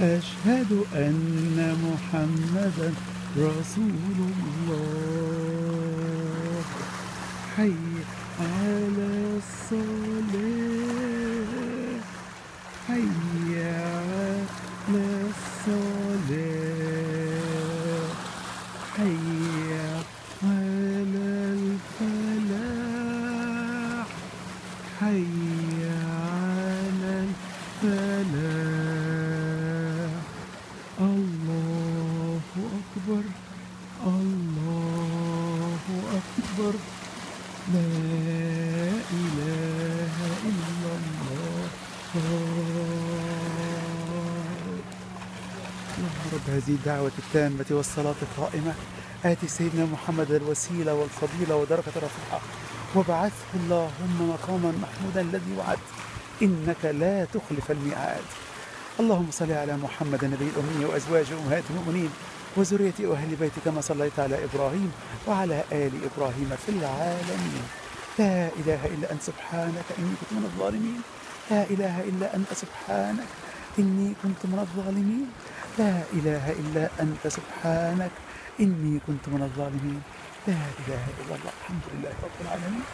أشهد أن محمدا رسول الله. حي على الصلاة. حي على الصلاة. حي على الفلاح. حي على الفلاح الله أكبر. الله أكبر. لا إله إلا الله. اللهم رب هذه الدعوة التامة والصلاة القائمة. آتي سيدنا محمد الوسيلة والفضيلة ودرجة رفيعة وبعثه اللهم مقاما محمودا الذي وعد إنك لا تخلف الميعاد. اللهم صل على محمد النبي الأمي وأزواجه أمهات المؤمنين. وذرية أهل بيته كما صليت على إبراهيم وعلى آل إبراهيم في العالمين. لا إله إلا أنت سبحانك إني كنت من الظالمين. لا إله إلا أنت سبحانك إني كنت من الظالمين. لا إله إلا أنت سبحانك إني كنت من الظالمين. لا إله إلا الله الحمد لله رب العالمين.